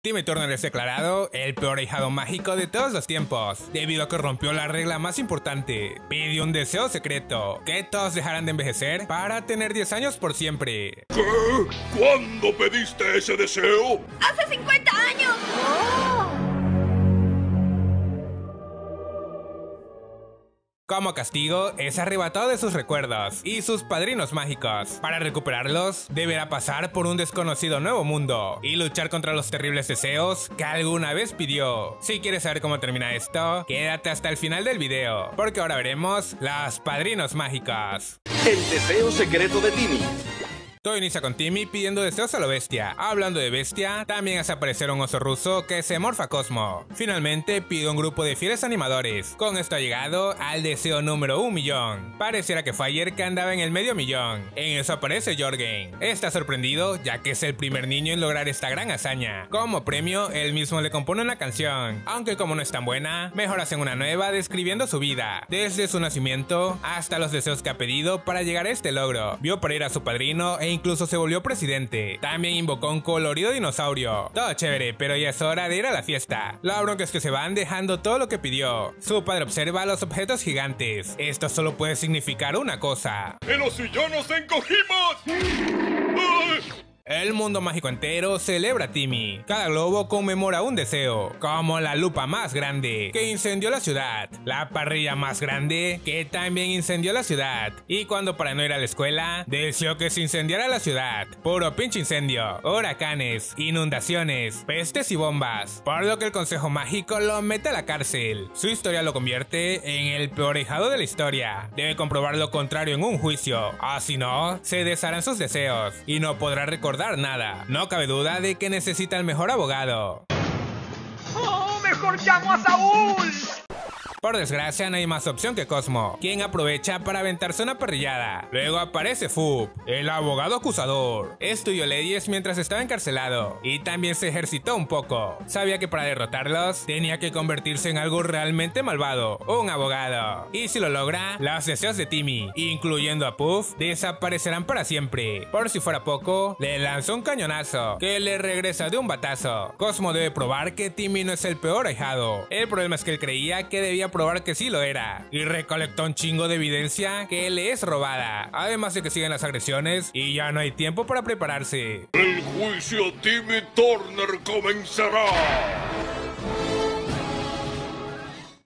Timmy Turner es declarado el peor ahijado mágico de todos los tiempos, debido a que rompió la regla más importante. Pidió un deseo secreto, que todos dejaran de envejecer para tener 10 años por siempre. ¿Qué? ¿Cuándo pediste ese deseo? ¡Hace 50 años! Como castigo, es arrebatado de sus recuerdos y sus padrinos mágicos. Para recuperarlos, deberá pasar por un desconocido nuevo mundo y luchar contra los terribles deseos que alguna vez pidió. Si quieres saber cómo termina esto, quédate hasta el final del video, porque ahora veremos los padrinos mágicos. El deseo secreto de Timmy. Todo inicia con Timmy pidiendo deseos a lo bestia. Hablando de bestia, también hace aparecer un oso ruso que se morfa Cosmo. Finalmente pide un grupo de fieles animadores. Con esto ha llegado al deseo número un millón. Pareciera que fue ayer que andaba en el medio millón. En eso aparece Jorgen. Está sorprendido ya que es el primer niño en lograr esta gran hazaña. Como premio, él mismo le compone una canción. Aunque como no es tan buena, mejor hacen una nueva describiendo su vida. Desde su nacimiento hasta los deseos que ha pedido para llegar a este logro. Vio para ir a su padrino e incluso se volvió presidente. También invocó un colorido dinosaurio. Todo chévere, pero ya es hora de ir a la fiesta. La bronca es que se van dejando todo lo que pidió. Su padre observa los objetos gigantes. Esto solo puede significar una cosa. ¡En los sillones encogimos! ¡Ay! El mundo mágico entero celebra a Timmy. Cada globo conmemora un deseo, como la lupa más grande que incendió la ciudad, la parrilla más grande que también incendió la ciudad, y cuando para no ir a la escuela, deseó que se incendiara la ciudad. Puro pinche incendio, huracanes, inundaciones, pestes y bombas, por lo que el consejo mágico lo mete a la cárcel. Su historia lo convierte en el peor hijado de la historia. Debe comprobar lo contrario en un juicio, o si no, se desharán sus deseos y no podrá recordar nada. No cabe duda de que necesita el mejor abogado. ¡Oh, mejor llamo a Saúl! Por desgracia no hay más opción que Cosmo, quien aprovecha para aventarse una parrillada. Luego aparece Fub, el abogado acusador. Estudió leyes mientras estaba encarcelado y también se ejercitó un poco. Sabía que para derrotarlos tenía que convertirse en algo realmente malvado, un abogado. Y si lo logra, los deseos de Timmy, incluyendo a Puff, desaparecerán para siempre. Por si fuera poco, le lanzó un cañonazo que le regresa de un batazo. Cosmo debe probar que Timmy no es el peor ahijado. El problema es que él creía que debía probar que sí lo era, y recolectó un chingo de evidencia que le es robada, además de que siguen las agresiones y ya no hay tiempo para prepararse. El juicio Timmy Turner comenzará.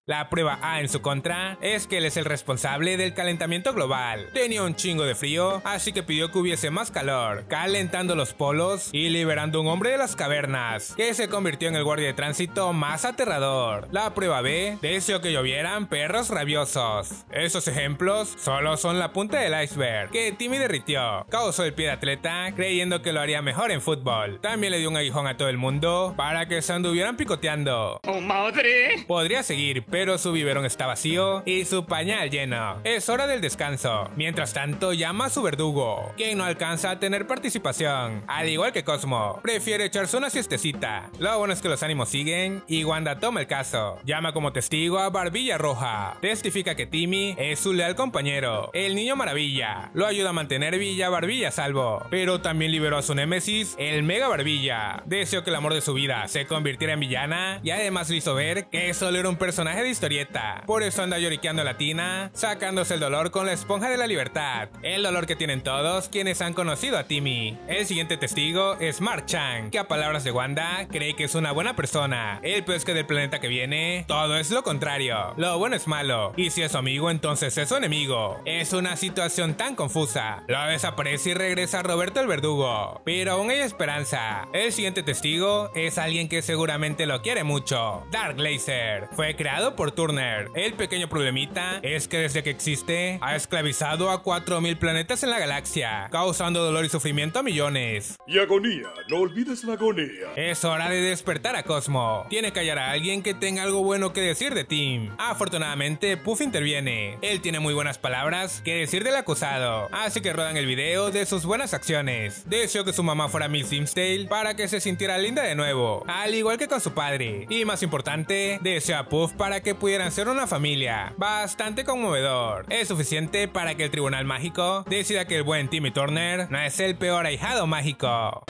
La prueba A en su contra es que él es el responsable del calentamiento global. Tenía un chingo de frío, así que pidió que hubiese más calor, calentando los polos y liberando un hombre de las cavernas, que se convirtió en el guardia de tránsito más aterrador. La prueba B deseó que llovieran perros rabiosos. Esos ejemplos solo son la punta del iceberg, que Timmy derritió. Causó el pie de atleta, creyendo que lo haría mejor en fútbol. También le dio un aguijón a todo el mundo para que se anduvieran picoteando. ¡Oh, madre! Podría seguir, pero su biberón está vacío y su pañal lleno. Es hora del descanso. Mientras tanto, llama a su verdugo, quien no alcanza a tener participación. Al igual que Cosmo, prefiere echarse una siestecita. Lo bueno es que los ánimos siguen y Wanda toma el caso. Llama como testigo a Barbilla Roja. Testifica que Timmy es su leal compañero, el niño maravilla. Lo ayuda a mantener Villa Barbilla a salvo, pero también liberó a su némesis, el Mega Barbilla. Deseó que el amor de su vida se convirtiera en villana y además le hizo ver que solo era un personaje de historieta. Por eso anda lloriqueando la tina, sacándose el dolor con la esponja de la libertad. El dolor que tienen todos quienes han conocido a Timmy. El siguiente testigo es Mark Chang, que a palabras de Wanda cree que es una buena persona. El peor es que del planeta que viene, todo es lo contrario. Lo bueno es malo, y si es su amigo, entonces es su enemigo. Es una situación tan confusa. Lo desaparece y regresa Roberto el verdugo. Pero aún hay esperanza. El siguiente testigo es alguien que seguramente lo quiere mucho. Dark Laser. Fue creado por Turner. El pequeño problemita es que desde que existe ha esclavizado a 4000 planetas en la galaxia, causando dolor y sufrimiento a millones. Y agonía, no olvides la agonía. Es hora de despertar a Cosmo. Tiene que hallar a alguien que tenga algo bueno que decir de Tim. Afortunadamente, Puff interviene. Él tiene muy buenas palabras que decir del acusado, así que rodan el video de sus buenas acciones. Deseó que su mamá fuera Miss Simsdale para que se sintiera linda de nuevo, al igual que con su padre. Y más importante, deseó a Puff para que pudieran ser una familia. Bastante conmovedor. Es suficiente para que el Tribunal Mágico decida que el buen Timmy Turner no es el peor ahijado mágico.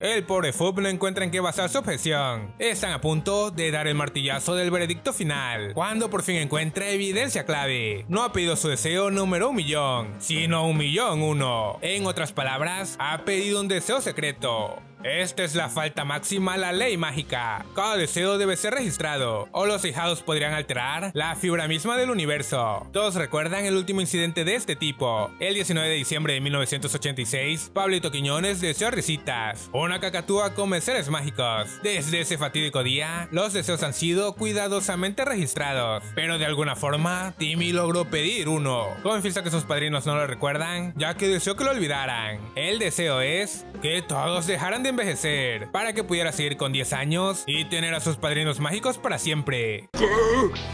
El pobre Fub no encuentra en qué basar su objeción. Están a punto de dar el martillazo del veredicto final, cuando por fin encuentra evidencia clave. No ha pedido su deseo número un millón, sino un millón uno. En otras palabras, ha pedido un deseo secreto. Esta es la falta máxima a la ley mágica. Cada deseo debe ser registrado, o los hijados podrían alterar la figura misma del universo. Todos recuerdan el último incidente de este tipo. El 19 de diciembre de 1986, Pablito Quiñones deseó risitas, una cacatúa con seres mágicos. Desde ese fatídico día, los deseos han sido cuidadosamente registrados, pero de alguna forma, Timmy logró pedir uno. Confiesa que sus padrinos no lo recuerdan, ya que deseó que lo olvidaran. El deseo es que todos dejaran de envejecer, para que pudiera seguir con 10 años y tener a sus padrinos mágicos para siempre. ¿Qué?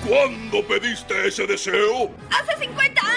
¿Cuándo pediste ese deseo? ¡Hace 50 años!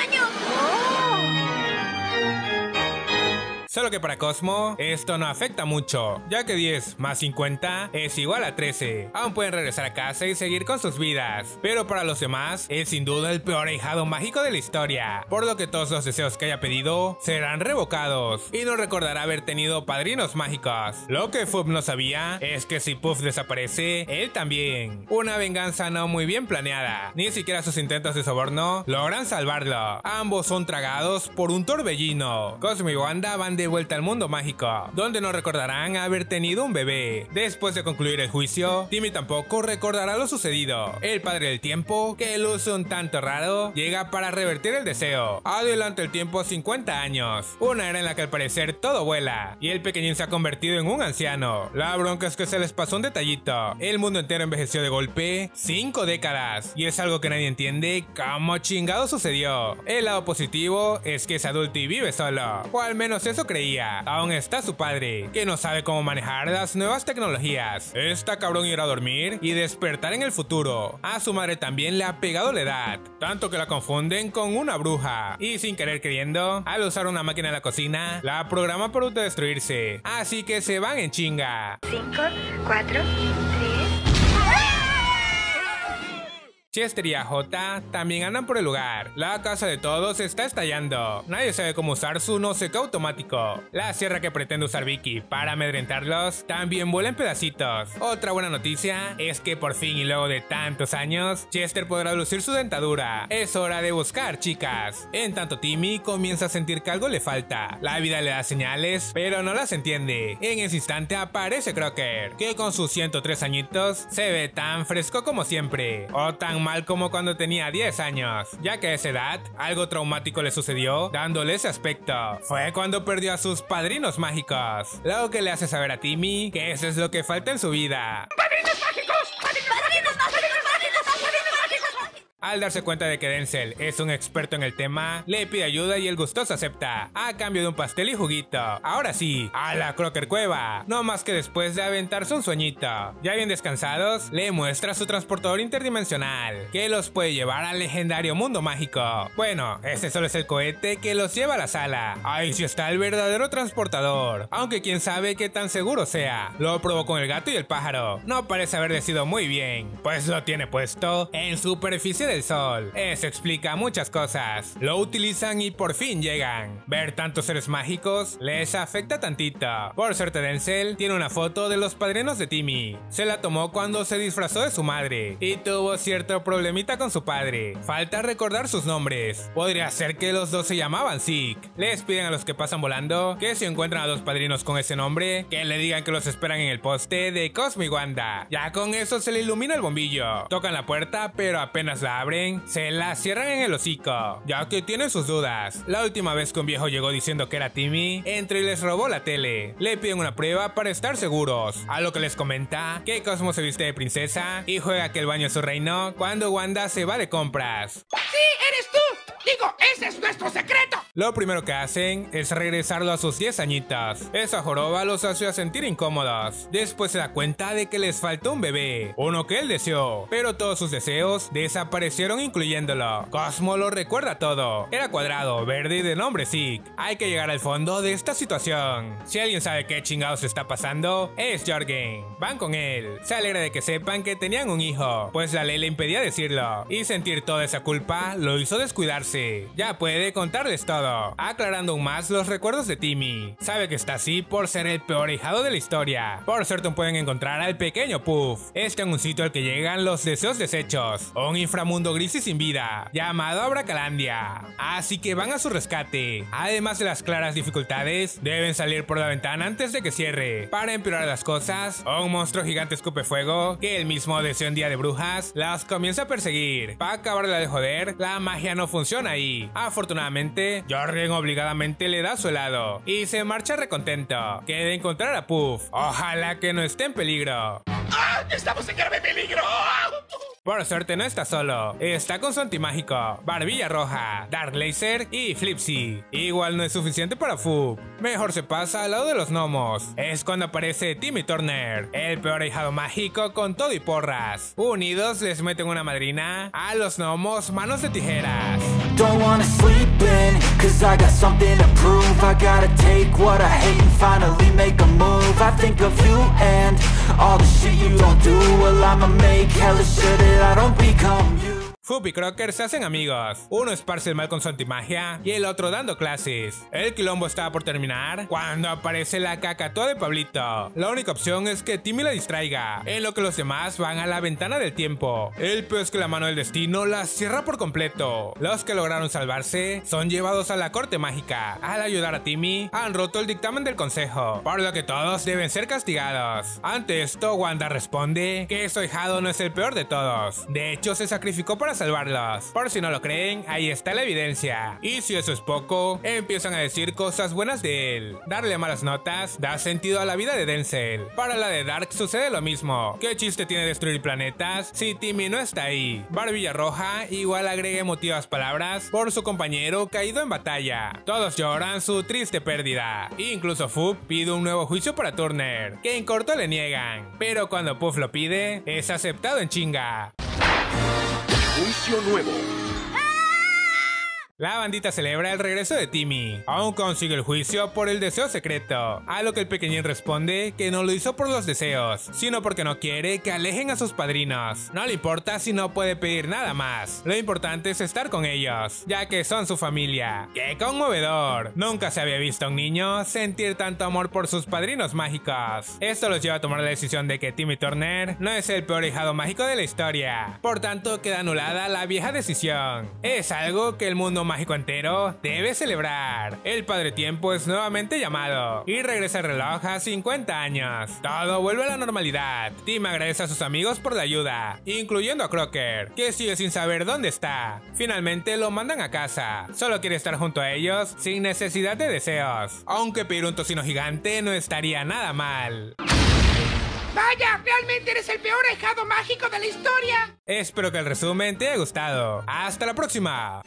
Solo que para Cosmo, esto no afecta mucho, ya que 10 más 50 es igual a 13. Aún pueden regresar a casa y seguir con sus vidas, pero para los demás es sin duda el peor ahijado mágico de la historia, por lo que todos los deseos que haya pedido serán revocados y no recordará haber tenido padrinos mágicos. Lo que Fub no sabía es que si Puff desaparece, él también. Una venganza no muy bien planeada, ni siquiera sus intentos de soborno logran salvarlo. Ambos son tragados por un torbellino. Cosmo y Wanda van de vuelta al mundo mágico, donde no recordarán haber tenido un bebé. Después de concluir el juicio, Timmy tampoco recordará lo sucedido. El padre del tiempo, que luce un tanto raro, llega para revertir el deseo. Adelante el tiempo 50 años, una era en la que al parecer todo vuela, y el pequeñín se ha convertido en un anciano. La bronca es que se les pasó un detallito. El mundo entero envejeció de golpe 5 décadas, y es algo que nadie entiende cómo chingado sucedió. El lado positivo es que es adulto y vive solo, o al menos eso creía. Aún está su padre, que no sabe cómo manejar las nuevas tecnologías. Está cabrón ir a dormir y despertar en el futuro. A su madre también le ha pegado la edad, tanto que la confunden con una bruja. Y sin querer queriendo, al usar una máquina en la cocina, la programa para autodestruirse. Así que se van en chinga. 5, 4, Chester y AJ también andan por el lugar. La casa de todos está estallando. Nadie sabe cómo usar su no seco automático. La sierra que pretende usar Vicky para amedrentarlos también vuela en pedacitos. Otra buena noticia es que por fin y luego de tantos años, Chester podrá lucir su dentadura. Es hora de buscar, chicas. En tanto Timmy comienza a sentir que algo le falta. La vida le da señales, pero no las entiende. En ese instante aparece Crocker, que con sus 103 añitos se ve tan fresco como siempre. O tan mal como cuando tenía 10 años, ya que a esa edad algo traumático le sucedió dándole ese aspecto. Fue cuando perdió a sus padrinos mágicos, lo que le hace saber a Timmy que eso es lo que falta en su vida. ¡Padrinos mágicos! ¡Padrinos mágicos! ¡Padrinos mágicos! ¡Padrinos mágicos! Al darse cuenta de que Denzel es un experto en el tema, le pide ayuda y el gustoso acepta, a cambio de un pastel y juguito. Ahora sí, a la Crocker Cueva, no más que después de aventarse un sueñito. Ya bien descansados, le muestra su transportador interdimensional, que los puede llevar al legendario mundo mágico. Bueno, este solo es el cohete que los lleva a la sala. Ahí sí está el verdadero transportador, aunque quién sabe qué tan seguro sea. Lo probó con el gato y el pájaro. No parece haber decidido muy bien, pues lo tiene puesto en superficie del sol. Eso explica muchas cosas. Lo utilizan y por fin llegan. Ver tantos seres mágicos les afecta tantito. Por suerte Denzel tiene una foto de los padrinos de Timmy. Se la tomó cuando se disfrazó de su madre y tuvo cierto problemita con su padre. Falta recordar sus nombres. Podría ser que los dos se llamaban Zeke. Les piden a los que pasan volando que si encuentran a dos padrinos con ese nombre, que le digan que los esperan en el poste de Cosmo y Wanda. Ya con eso se le ilumina el bombillo. Tocan la puerta, pero apenas la abren, se la cierran en el hocico, ya que tienen sus dudas. La última vez que un viejo llegó diciendo que era Timmy, entre y les robó la tele. Le piden una prueba para estar seguros, a lo que les comenta que Cosmo se viste de princesa y juega que el baño es su reino cuando Wanda se va de compras. ¡Sí, eres tú! Digo, ese es nuestro secreto. Lo primero que hacen es regresarlo a sus 10 añitos. Esa joroba los hace sentir incómodos. Después se da cuenta de que les faltó un bebé, uno que él deseó, pero todos sus deseos desaparecieron incluyéndolo. Cosmo lo recuerda todo. Era cuadrado, verde y de nombre Zeke. Hay que llegar al fondo de esta situación. Si alguien sabe qué chingados está pasando, es Jorgen. Van con él. Se alegra de que sepan que tenían un hijo, pues la ley le impedía decirlo. Y sentir toda esa culpa lo hizo descuidarse. Ya puede contarles todo, aclarando aún más los recuerdos de Timmy. Sabe que está así por ser el peor hijado de la historia. Por suerte pueden encontrar al pequeño Puff. Este en un sitio al que llegan los deseos desechos, un inframundo gris y sin vida, llamado Abracalandia. Así que van a su rescate. Además de las claras dificultades, deben salir por la ventana antes de que cierre. Para empeorar las cosas, un monstruo gigante escupe fuego, que el mismo deseo en día de brujas, las comienza a perseguir. Para acabarla de joder, la magia no funciona ahí. Afortunadamente, Jorgen obligadamente le da su helado y se marcha recontento. Queda encontrar a Puff. Ojalá que no esté en peligro. ¡Ah! ¡Estamos en grave peligro! Por suerte no está solo, está con su antimágico, Barbilla Roja, Dark Laser y Flipsy. Igual no es suficiente para Fu. Mejor se pasa al lado de los gnomos. Es cuando aparece Timmy Turner, el peor hijado mágico con todo y porras. Unidos les meten una madrina a los gnomos manos de tijeras. Don't wanna sleep in, cause I got something to prove I gotta take what I hate and finally make a move I think of you and all the shit you don't do Well I'ma make hella sure that I don't become you Fup y Crocker se hacen amigos. Uno esparce el mal con su antimagia y el otro dando clases. El quilombo estaba por terminar cuando aparece la cacatoa de Pablito. La única opción es que Timmy la distraiga, en lo que los demás van a la ventana del tiempo. El peor es que la mano del destino la cierra por completo. Los que lograron salvarse son llevados a la corte mágica. Al ayudar a Timmy, han roto el dictamen del consejo, por lo que todos deben ser castigados. Ante esto, Wanda responde que su hijado no es el peor de todos. De hecho, se sacrificó para salvarlos. Por si no lo creen, ahí está la evidencia. Y si eso es poco, empiezan a decir cosas buenas de él. Darle malas notas da sentido a la vida de Denzel. Para la de Dark sucede lo mismo. ¿Qué chiste tiene destruir planetas si Timmy no está ahí? Barbilla Roja igual agrega emotivas palabras por su compañero caído en batalla. Todos lloran su triste pérdida. Incluso Fup pide un nuevo juicio para Turner, que en corto le niegan. Pero cuando Puff lo pide, es aceptado en chinga. Juicio nuevo. La bandita celebra el regreso de Timmy. Aún consigue el juicio por el deseo secreto. A lo que el pequeñín responde que no lo hizo por los deseos, sino porque no quiere que alejen a sus padrinos. No le importa si no puede pedir nada más. Lo importante es estar con ellos, ya que son su familia. ¡Qué conmovedor! Nunca se había visto a un niño sentir tanto amor por sus padrinos mágicos. Esto los lleva a tomar la decisión de que Timmy Turner no es el peor hijado mágico de la historia. Por tanto, queda anulada la vieja decisión. Es algo que el mundo mágico entero debe celebrar. El Padre Tiempo es nuevamente llamado y regresa el reloj a 50 años. Todo vuelve a la normalidad. Tim agradece a sus amigos por la ayuda, incluyendo a Crocker, que sigue sin saber dónde está. Finalmente lo mandan a casa. Solo quiere estar junto a ellos sin necesidad de deseos. Aunque pedir un tocino gigante no estaría nada mal. Vaya, realmente eres el peor ahijado mágico de la historia. Espero que el resumen te haya gustado. Hasta la próxima.